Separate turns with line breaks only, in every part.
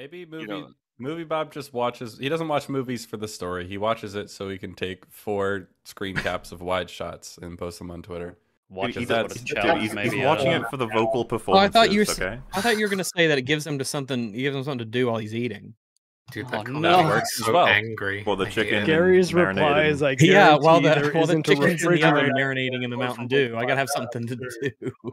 Maybe movie
know-
movie Bob just watches. He doesn't watch movies for the story. He watches it so he can take four screen caps of wide shots and post them on Twitter.
Watches
he
it
does-
with a
dude,
Dude,
challenge,
he's, he's watching
uh,
it for the vocal
Oh, I thought you. were
okay.
I thought you were gonna say that it gives him to something. It gives him something to do while he's eating.
Dude,
Oh,
that comment
no.
makes
Works as
so
well.
angry.
Well, the chicken-
Gary's
marinated
reply
in-
is like,
Yeah, while the
there
while the
isn't
chicken's in the oven
refrigerator.
marinating in the Mountain Dew, I gotta have something to do.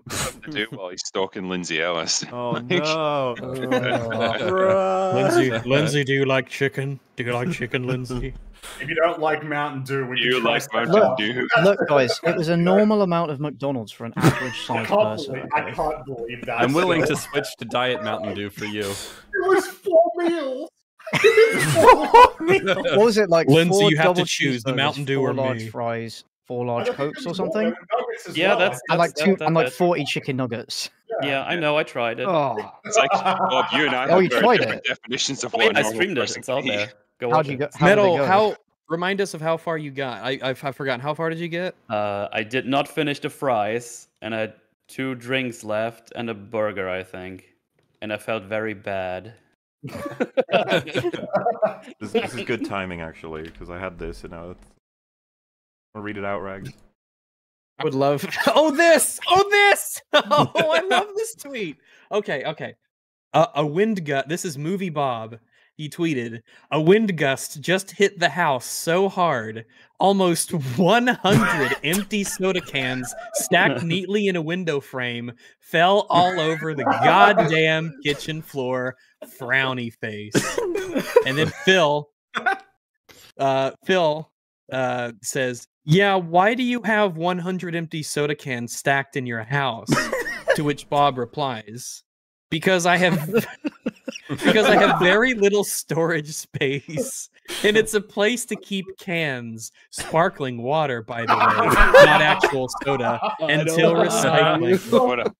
to do while he's stalking Lindsay Ellis.
Oh
Like,
no!
Oh, Lindsay, Lindsay, do you like chicken? Do you like chicken, Lindsay?
If you don't like Mountain Dew, we
You
can
like Mountain
else.
Dew.
Look, guys, it was a normal amount of McDonald's for an average sized person.
believe, I can't believe that.
I'm willing to switch to Diet Mountain Dew for you.
It was four meals.
What was it like?
Lindsay,
four
you have to choose the Mountain Dew
four
or
large
me.
fries, four large
I don't think
cokes or something,
Yeah,
well.
that's-
and like two,
that-
and like
that-
forty chicken nuggets.
Yeah, I know. I tried it.
Oh,
It's like Bob, you and I
Oh,
have
you
very
tried
different
it?
definitions of
I,
what a
I
normal
streamed it. It's out
can eat.
there. Go
How'd you go? How
Metal,
go?
how remind us of how far you got. I I've, I've forgotten. How far did you get?
Uh, I did not finish the fries, and I had two drinks left and a burger, I think, and I felt very bad.
This, this is good timing actually, because I had this and now. it's- I'll read it out, Rags.
I would love. Oh, this! Oh, this! Oh, I love this tweet. Okay, okay. Uh, a wind gust. This is Movie Bob. He tweeted, "A wind gust just hit the house so hard, almost 100 empty soda cans stacked neatly in a window frame fell all over the goddamn kitchen floor. Frowny face." And then Phil, uh, Phil, uh, says, "Yeah, why do you have 100 empty soda cans stacked in your house?" to which Bob replies, "Because I have because I have very little storage space, and it's a place to keep cans, sparkling water, by the way, not actual soda, until recycling."
What a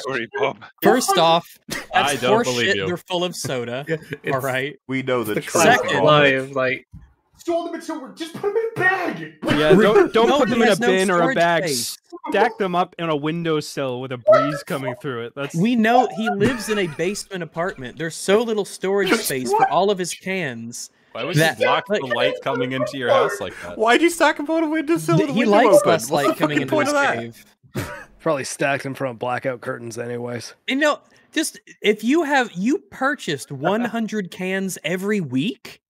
story, Bob.
First off, that's
I don't believe you.
They're full of soda. all right.
We know the,
The
truth.
Second-
Bob.
like
Store them until we're just put them in a bag.
yeah. Don't don't
No,
put them in a
has no
bin or a bag.
space.
Stack them up in a windowsill with a breeze coming through it. That's
We know he lives in a basement apartment. There's so little storage space for all of his cans.
Why would
That-
you block the light coming into your house like that?
Why'd you stack him on a windowsill with
Th-
a
he
window
likes
open?
less light coming into his
of
cave.
probably stacked in front of blackout curtains, anyways.
And no, just if you have you purchased 100 cans every week,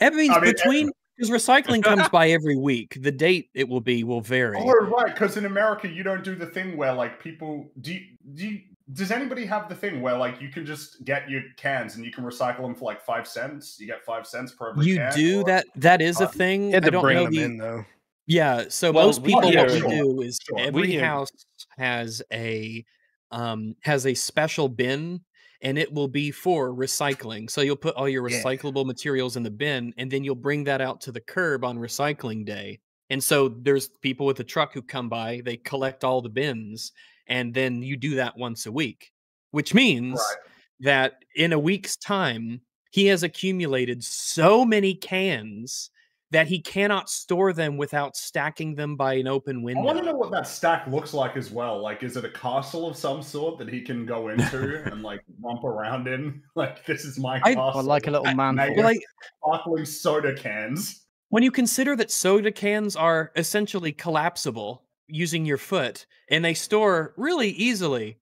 that means
I mean,
between because recycling comes by every week. The date it will be will vary.
Oh right, because in America you don't do the thing where like people do. You, do you, does anybody have the thing where like you can just get your cans and you can recycle them for like five cents? You get five cents per every
You
can,
do
or-
that. That is a
Uh,
thing.
You had
I
to
don't
bring
know
them
the,
in though.
Yeah, so
Well,
most people
hear-
what we
Sure,
do is
sure.
Every
hear-
house has a um has a special bin and it will be for recycling. So you'll put all your
Yeah.
recyclable materials in the bin and then you'll bring that out to the curb on recycling day. And so there's people with a truck who come by, they collect all the bins and then you do that once a week, which means
Right.
that in a week's time he has accumulated so many cans that he cannot store them without stacking them by an open window.
I want to know what that stack looks like as well. Like, is it a castle of some sort that he can go into and like romp around in? Like, this is my
I-
castle.
Or like a little
I-
man.
Now
Like
sparkling soda cans.
when you consider that soda cans are essentially collapsible using your foot and they store really easily,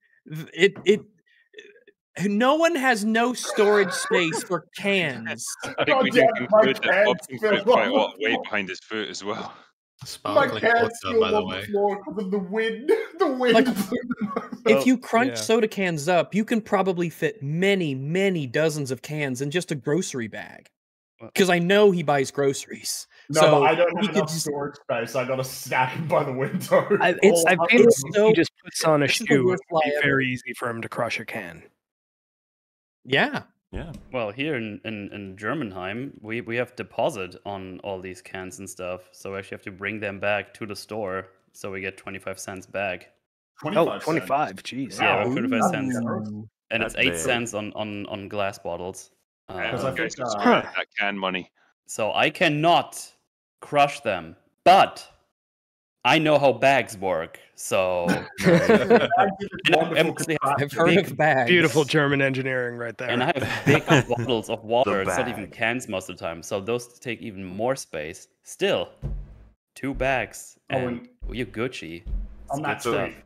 it it no one has no storage space for cans.
I
God
think we
damn
can
it, my
conclude that Bob
pants
can
fell
put quite a
off.
lot of weight behind his foot as well.
My
sparkling
cans
water,
feel
by the
on the
way.
floor because of the wind. The wind.
Like,
blew them over.
If you crunch
yeah.
soda cans up, you can probably fit many, many dozens of cans in just a grocery bag.
Well-
Because I know he buys groceries.
No,
so
but I don't
he
have
could
enough
just-
storage space. I gotta stack them by the window.
I, it's,
All
I
up.
feel
It's
like
so-
he just puts on a
this is the
shoe.
worst
It'd be
lie ever.
very easy for him to crush a can.
Yeah.
Yeah.
Well, here in, in, in Germanheim, we, we have deposit on all these cans and stuff. So we actually have to bring them back to the store. So we get 25 cents back.
25
Oh,
cents.
25. Jeez.
Yeah,
Wow.
25
That's
cents.
generous.
And it's 8
big.
cents on, on, on glass bottles.
Because I
Um,
think, uh,
that can money.
so I cannot crush them. But I know how bags work, so
Wonderful
Embassy has
I've heard
big-
of bags.
Beautiful German engineering right there.
and I have big bottles of water. It's not even cans most of the time, so those take even more space. Still, two bags,
Oh,
and you're Gucci. It's
On that
good stuff.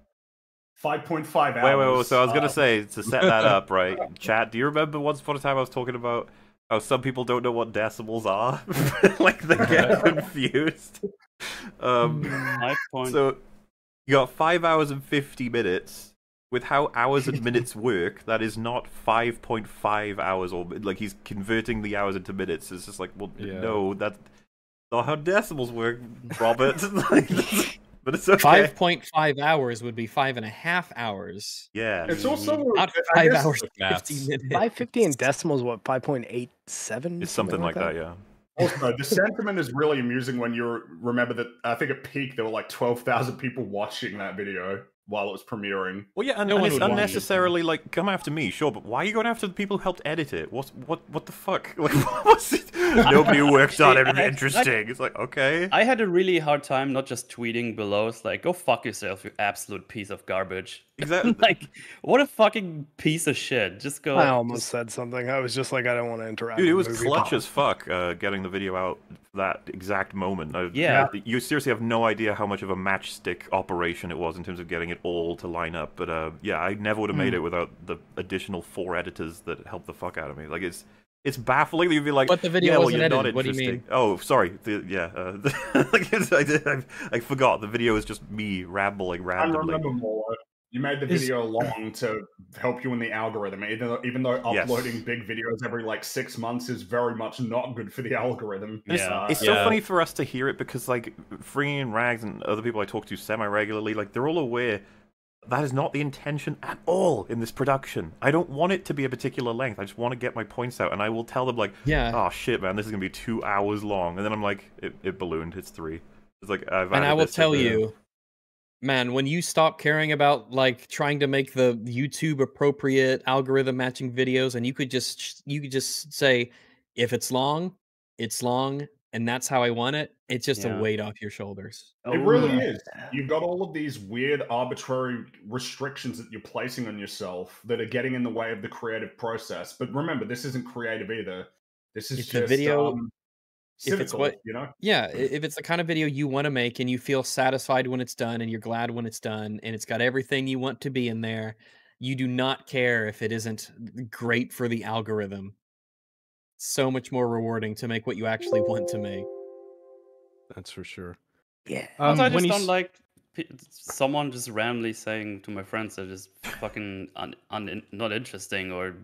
five point five hours.
Wait, wait, wait. So I was gonna
uh,
say to set that up, right? Chat. Do you remember once upon a time I was talking about how some people don't know what decimals are? like they get confused. Um,
Five point.
so you got five hours and fifty minutes. With how hours and minutes work, that is not five point five hours or like he's converting the hours into minutes. It's just like, well,
Yeah.
no, that's not how decimals work, Robert. But it's okay.
Five point five hours would be five and a half hours.
Yeah.
It's also
Not five hours and fifty minutes.
550 in decimals, what, 5.87?
It's something like that, yeah.
Also, the sentiment is really amusing when you remember that I think at peak there were like twelve thousand people watching that video while it was premiering.
Well, yeah, and,
No
and it's
would want it.
unnecessarily like come after me, sure, but why are you going after the people who helped edit it? What, what, what the fuck? Like, what's it? Nobody worked on it.
Actually, I- I-
Interesting. It's like okay.
I had a really hard time not just tweeting below. It's like, go fuck yourself, you absolute piece of garbage.
Exactly.
like, what a fucking piece of shit. Just go.
I almost
just-
said something. I was just like, I don't want to interact.
Dude, it was clutch
Bob.
as fuck uh, getting the video out that exact moment. I-
Yeah.
You seriously have no idea how much of a matchstick operation it was in terms of getting it all to line up. But uh, yeah, I never would have made it without the additional four editors that helped the fuck out of me. Like it's it's baffling that you'd be like,
But the video
yeah, well,
wasn't
you're not
edited. What do you mean?
Oh, sorry. The, yeah, uh, like, it's- I, did- I, I forgot. The video is just me rambling
I remember more. You made the
Is-
video long to help you in the algorithm, even though, even though
Yes.
uploading big videos every like six months is very much not good for the algorithm.
It's,
Yeah.
it's so
Yeah.
funny for us to hear it because, like, Free and Rags and other people I talk to semi regularly, like, they're all aware that is not the intention at all in this production. I don't want it to be a particular length. I just want to get my points out, and I will tell them, like,
Yeah.
oh shit, man, this is gonna be two hours long, and then I'm like, it, it ballooned. It's three. It's like I've
and I will tell
there.
you, man, when you stop caring about like trying to make the YouTube appropriate algorithm matching videos, and you could just you could just say, if it's long, it's long, and that's how I want it. It's just
Yeah.
a weight off your shoulders.
It really
Oh,
is. You've got all of these weird, arbitrary restrictions that you're placing on yourself that are getting in the way of the creative process. But remember, this isn't creative either. This is
If the
just
video-
um,
if it's what-
you know.
Yeah, if it's the kind of video you want to make and you feel satisfied when it's done and you're glad when it's done and it's got everything you want to be in there, you do not care if it isn't great for the algorithm. So much more rewarding to make what you actually want to make.
That's for sure.
Yeah.
Um,
I just don't
s-
like someone just randomly saying to my friends they're fucking un, un, not interesting or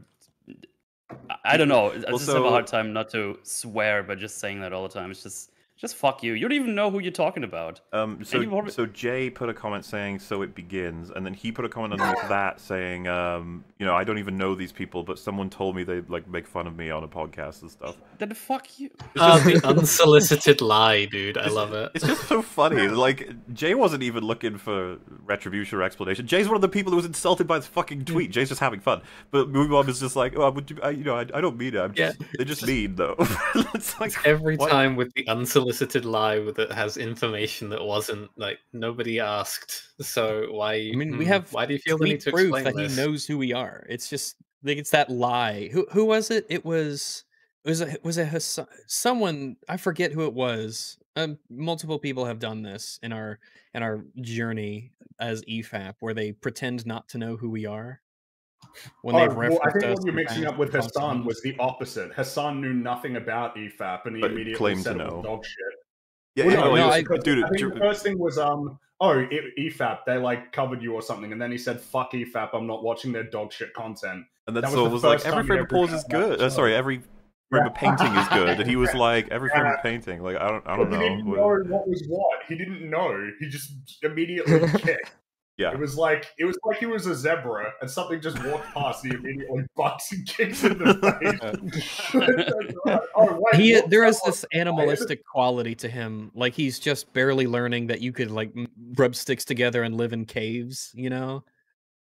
I- don't know. I just have a hard time not to swear by just saying that all the time. It's just just fuck you. You don't even know who you're talking about.
Um, so,
probably-
so Jay put a comment saying, "So it begins," and then he put a comment underneath that saying, um, "You know, I don't even know these people, but someone told me they like make fun of me on a podcast and stuff."
Then fuck you.
Oh, the unsolicited lie, dude. I love it.
It's just so funny. Like Jay wasn't even looking for retribution or explanation. Jay's one of the people who was insulted by this fucking tweet. Jay's just having fun, but Movie Mom is just like, "Oh, would you, I, you know, I, I don't mean it. I'm
Yeah,
just, they're just mean though." it's like
Every
what?
time with the unsolicited lie that has information that wasn't like nobody asked. So why?
I mean, we
hmm,
have
Why do you feel the need to
proof
explain
that
this?
he knows who we are. It's just like it's that lie. Who who was it? It was it was a, was a Hassan, someone I forget who it was. Um, multiple people have done this in our in our journey as EFAP, where they pretend not to know who we are when
Oh,
they've
well, I think what you're mixing up with Hassan
podcasts.
was the opposite. Hassan knew nothing about E EFAP, and he
But
immediately
claimed
said
to
it
know.
was dog shit.
yeah,
Well,
yeah,
no,
well, he
no,
was-
I, 'cause
dude,
I think
Jer-
the first thing was um oh E- EFAP they like covered you or something, and then he said fuck EFAP, I'm not watching their dog shit content.
And that's
That was
so it was like every frame of pause is good. Uh, sorry, every frame of painting is good. And he was like, every frame of painting. Like I don't, I don't
But he didn't
know.
know what was what. He didn't know. He just immediately kicked.
Yeah.
It was like it was like he was a zebra and something just walked past. He immediately bucks and kicks in the face. oh, wait,
he
what's
there
that
is
one?
this animalistic quality to him like he's just barely learning that you could like rub sticks together and live in caves you know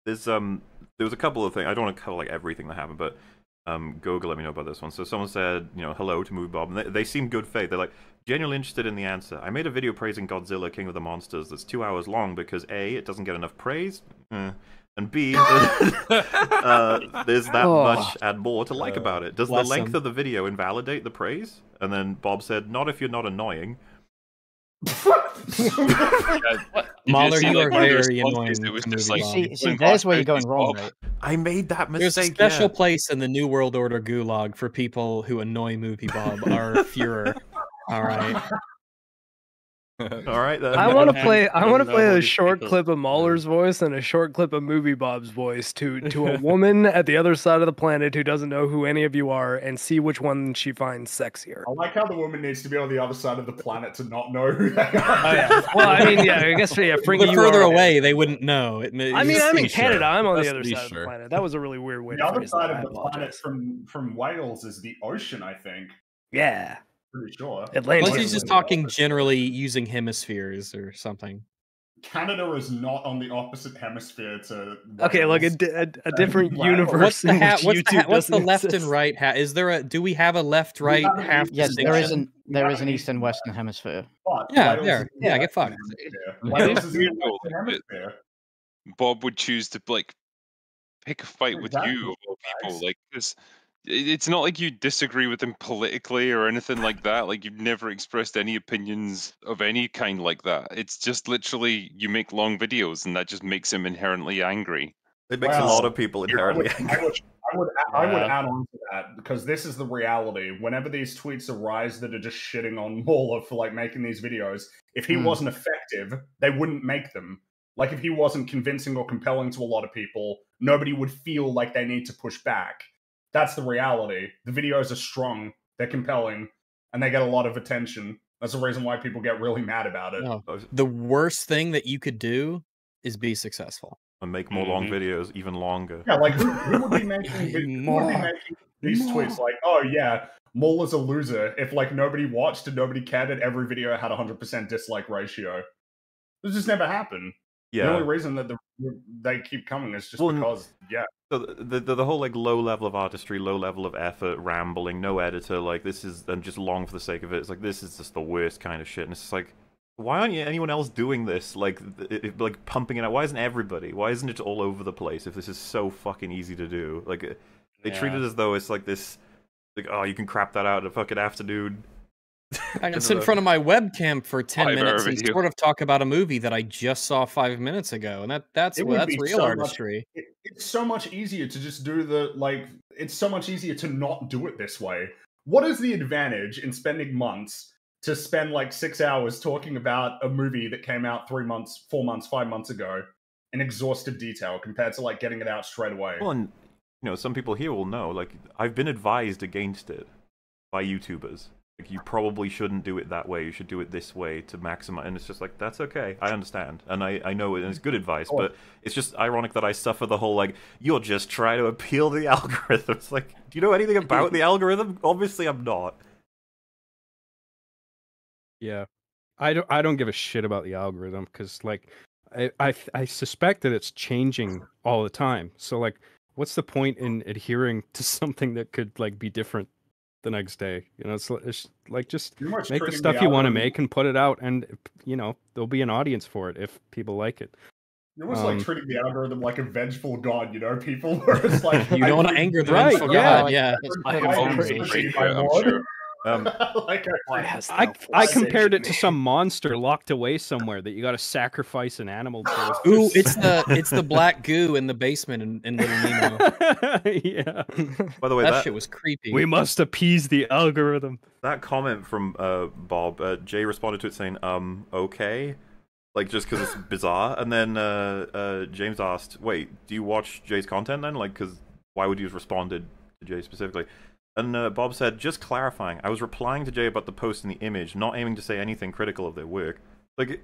There's um, there was a couple of things. I don't want to cover like everything that happened, but Um, Google let me know about this one. So someone said, you know, hello to Movie Bob, and they, they seem good faith. They're like genuinely interested in the answer. I made a video praising Godzilla King of the Monsters that's two hours long because a it doesn't get enough praise, eh, and b uh, there's that
Oh.
much and more to like
Uh,
about it. Does the length of the video invalidate the praise? And then Bob said, not if you're not annoying.
Mauler,
see,
you
like,
are
one
very annoying
It was just like,
See, see,
When
there's where you're going wrong,
Bob-
right?
I made that mistake.
There's a special
yeah.
place in the New World Order gulag for people who annoy Movie Bob, our Führer. All right.
All right then.
I want to play. I
I
want to play a short
people.
clip of Mauler's voice and a short clip of Movie Bob's voice to to a woman at the other side of the planet who doesn't know who any of you are, and see which one she finds sexier.
I like how the woman needs to be on the other side of the planet to not know who they are.
Oh yeah. Well, I mean, yeah. I guess yeah. Bring
But
you
further
are-
away, they wouldn't know. It,
I mean, I'm in Canada. I'm on the
Let's
other
be
side of the planet. That was a really weird way
The
to
other side of the planet from from Wales is the ocean. I think.
Yeah.
Pretty sure.
Atlantic.
Unless he's just talking generally using hemispheres or something.
Canada is not on the opposite hemisphere to.
Okay, like a,
Wales.
di- a, a different
Wow.
universe.
What's the,
in
ha- what's, the ha- what's the
doesn't
left and right half? Is there a? Do we have a left right half?
east-
Yes, there is
distinction?
an there is an east and western hemisphere.
But
Yeah,
Wales
there.
is in the
Yeah, get fucked.
Wales
is
is the
weird though,
Western
like, that
hemisphere.
Bob would choose to like pick a fight with you of all people. Like this, it's not like you disagree with him politically or anything like that. Like you've never expressed any opinions of any kind like that. It's just literally you make long videos, and that just makes him inherently angry.
It makes a lot of people
I
inherently
would,
angry.
I would, I would, I would add on to that because this is the reality. Whenever these tweets arise that are just shitting on Mauler for like making these videos, if he
Hmm.
wasn't effective, they wouldn't make them. Like if he wasn't convincing or compelling to a lot of people, nobody would feel like they need to push back. That's the reality. The videos are strong, they're compelling, and they get a lot of attention. That's the reason why people get really mad about it.
No. The worst thing that you could do is be successful.
and make more long
Mhm.
videos even longer.
Yeah, like who, who would be making who would be making these tweets like, oh yeah, Mauler's a loser if like nobody watched and nobody cared and every video had a hundred percent dislike ratio. This just never happened.
Yeah.
The only reason that the, they keep coming is just
Well,
because yeah.
So the, the the whole like low level of artistry, low level of effort, rambling, no editor, like this is and just long for the sake of it. It's like this is just the worst kind of shit. And it's just like, why aren't you anyone else doing this? Like it, like pumping it out. Why isn't everybody? Why isn't it all over the place? If this is so fucking easy to do, like they treat it as though it's like this, like oh you can crap that out in a fucking afternoon.
I can sit in front of my webcam for ten
Five-hour
minutes and
video.
sort of talk about a movie that I just saw five minutes ago, and that that's
It would
that's real
so much-
artistry.
It, it's so much easier to just do the like. It's so much easier to not do it this way. What is the advantage in spending months to spend like six hours talking about a movie that came out three months, four months, five months ago in exhaustive detail compared to like getting it out straight away?
Well, and you know some people here will know. Like I've been advised against it by YouTubers. Like you probably shouldn't do it that way. You should do it this way to maximize. And it's just like that's okay. I understand, and I I know it's good advice. But it's just ironic that I suffer the whole like you're just trying to appeal the algorithm. It's like, do you know anything about the algorithm? Obviously, I'm not.
Yeah, I don't. I don't give a shit about the algorithm because, like, I, I I suspect that it's changing all the time. So, like, what's the point in adhering to something that could like be different the next day? You know, it's, it's like just make the stuff you want to make and put it out, and you know there'll be an audience for it if people like it.
You're almost
Um,
like treating the algorithm like a vengeful god, you know, people where it's like
You don't want to anger the
Right,
vengeful
yeah.
god, yeah.
It's
I-
put
I-
on
Always
free.
I'm sure.
Um,
like I,
I I compared it to some monster locked away somewhere that you got to sacrifice an animal to.
Ooh, it's the it's the black goo in the basement in, in Little Nemo.
yeah.
by the way,
that,
that
shit was creepy.
We must appease the algorithm.
that comment from uh, Bob, uh, Jay responded to it saying, "Um, okay." Like just because it's bizarre, and then uh, uh, James asked, "Wait, do you watch Jay's content then? Like, because why would you have responded to Jay specifically?" And uh, Bob said, "Just clarifying, I was replying to Jay about the post and the image, not aiming to say anything critical of their work. Like,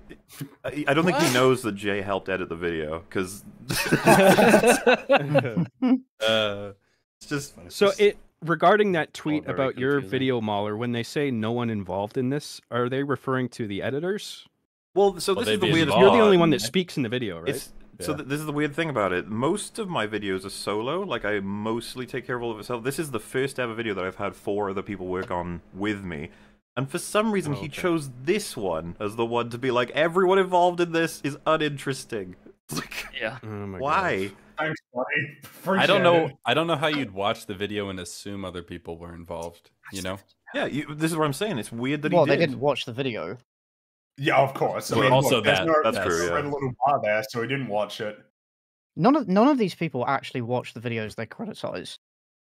I I don't think he knows that Jay helped edit the video because
Uh,
it's just
So it regarding that tweet
very
about your video mauler, when they say no one involved in this, are they referring to the editors?
well. So
Well,
this is the
be
weirdest.
You're the only one that speaks in the video, right?
It's So th- this is the weird thing about it. Most of my videos are solo. Like I mostly take care of all of it myself. This is the first ever video that I've had four other people work on with me. And for some reason,
Oh,
he chose this one as the one to be like, everyone involved in this is uninteresting. Like,
Yeah.
Oh
why?
gosh.
Thanks, buddy.
I don't know. I don't know how you'd watch the video and assume other people were involved. You know,
Yeah, you, this is what I'm saying. It's weird that
Well,
he
they
did.
didn't watch the video.
Yeah, of course. I
Well,
mean,
also
look,
that-
no,
that's
there's
true,
no
yeah.
little bar there, so he didn't watch it.
None of none of these people actually watch the videos they criticize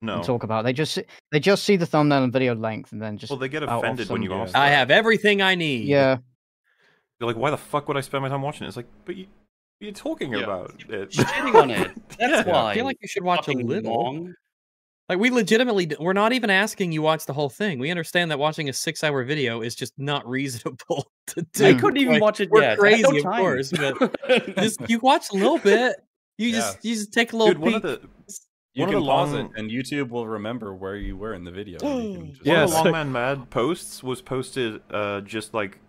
No.
and talk about. They just they just see the thumbnail and video length and then just
Well, they get offended when you ask.
I have everything I need.
yeah.
They're like, why the fuck would I spend my time watching it? It's like, but you, you're talking
Yeah.
about it.
Shitting on it. That's
Yeah.
why.
I feel like you should watch a
Fucking
little.
long.
Like we legitimately, we're not even asking you watch the whole thing. We understand that watching a six-hour video is just not reasonable to do.
I couldn't even
Like,
watch it
We're
yet.
Crazy,
no
of
time.
course, but just you watch a little bit. You
Yeah.
just you just take a little
Dude, one of the
you
One of
can
the
pause
long-
it, and YouTube will remember where you were in the video. and you
One
Yeah,
of the
it's
Long
like-
Man Mad posts was posted uh, just like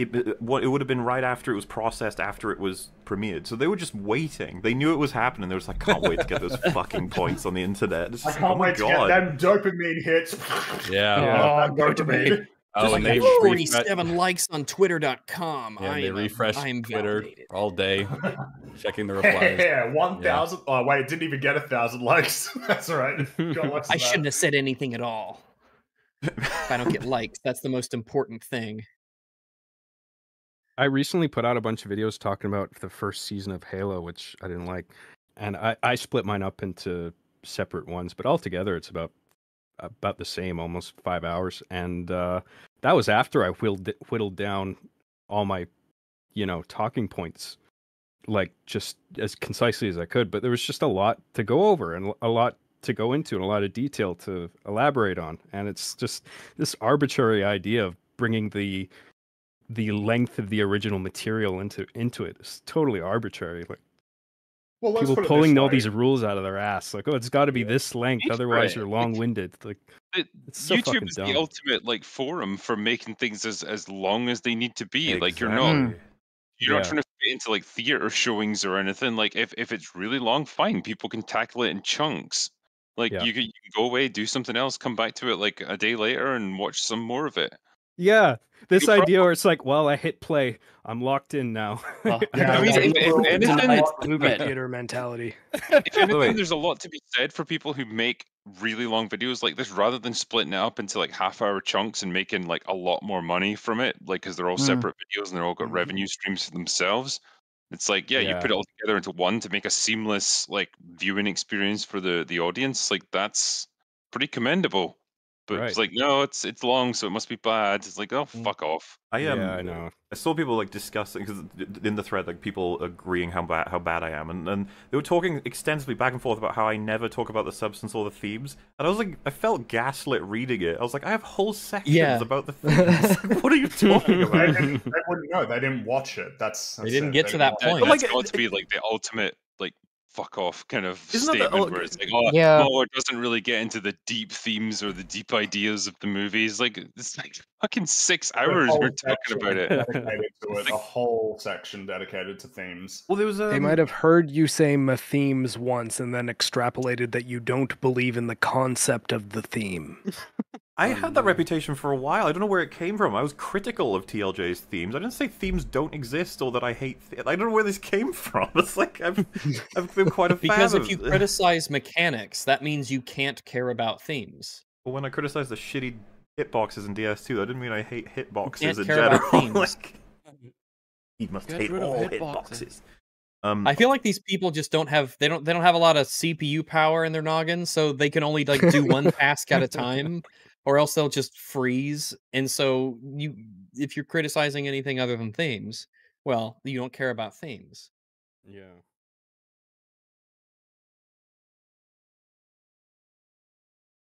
it, it, what it would have been right after it was processed after it was premiered. So they were just waiting. They knew it was happening. They were just like, can't wait to get those fucking points on the internet. It's
I can't
like, oh
wait to
god.
get them dopamine hits.
Yeah.
Oh, yeah.
Oh, dopamine.
Oh, and they
Just
refresh.
47 likes on Twitter.com.
Yeah,
I
they
am a-
refresh
I am
Twitter
validated.
all day, checking the replies.
Yeah, one thousand. Oh wait, it didn't even get a thousand likes. That's all right.
I shouldn't have said anything at all. If I don't get likes, that's the most important thing.
I recently put out a bunch of videos talking about the first season of Halo, which I didn't like, and I, I split mine up into separate ones, but altogether it's about about the same, almost five hours, and uh, that was after I whittled whittled down all my, you know, talking points, like just as concisely as I could. But there was just a lot to go over and a lot to go into and a lot of detail to elaborate on, and it's just this arbitrary idea of bringing the the length of the original material into into it is totally arbitrary. Like
Well,
people pulling all
way.
these rules out of their ass. Like, oh, it's got to be this length,
It's
otherwise
right.
you're long winded. Like,
It-
it's so
YouTube is
dumb.
the ultimate like forum for making things as as long as they need to be. Like you're not you're not trying to fit into like theater showings or anything. Like if if it's really long, fine, people can tackle it in chunks. Like
Yeah.
you can you can go away, do something else, come back to it like a day later and watch some more of it.
Yeah, this
No
idea where it's like, well, I hit play, I'm locked in now.
Yeah,
I mean, if- if anything-
tonight's movie.
Theater mentality.
If anything, there's a lot to be said for people who make really long videos like this rather than splitting it up into like half hour chunks and making like a lot more money from it, like because they're all
Mm.
separate videos and they're all got
Mhm.
revenue streams for themselves. It's like, yeah, you put it all together into one to make a seamless like viewing experience for the the audience. Like that's pretty commendable. But it's like, no, it's it's long, so it must be bad. It's like, oh, fuck off.
I um,
yeah, I know.
I saw people like discussing because in the thread, like people agreeing how bad how bad I am, and, and they were talking extensively back and forth about how I never talk about the substance or the themes, and I was like, I felt gaslit reading it. I was like, I have whole sections
Yeah.
about the themes. What are you talking
They,
about?
didn't, they wouldn't know. They didn't watch it. That's,
They didn't
it.
get
They
to that
watch
That,
it.
point.
that's
like,
got to be like the ultimate like fuck off kind of
Isn't that the-
statement
oh,
where it's like, oh,
Yeah.
no, it doesn't really get into the deep themes or the deep ideas of the movies. Like it's like fucking six hours
whole
we're talking about it.
Dedicated to it. A whole section dedicated to themes.
Well, there was um,
They might have heard you say "ma themes" once and then extrapolated that you don't believe in the concept of the theme.
I had that reputation for a while. I don't know where it came from. I was critical of TLJ's themes. I didn't say themes don't exist or that I hate. Th- I don't know where this came from. It's like I've I've been quite a fan
Because if
of-
you criticize mechanics, that means you can't care about themes.
But when I criticized the shitty hitboxes in DS2, that didn't mean I hate hitboxes
can't
in
care about
general.
themes.
like, he must
Get
hate all
hitboxes.
hitboxes. Um,
I feel like these people just don't have they don't they don't have a lot of CPU power in their noggin, so they can only like do one task at a time, or else they'll just freeze. And so you if you're criticizing anything other than themes, well, you don't care about themes.
Yeah.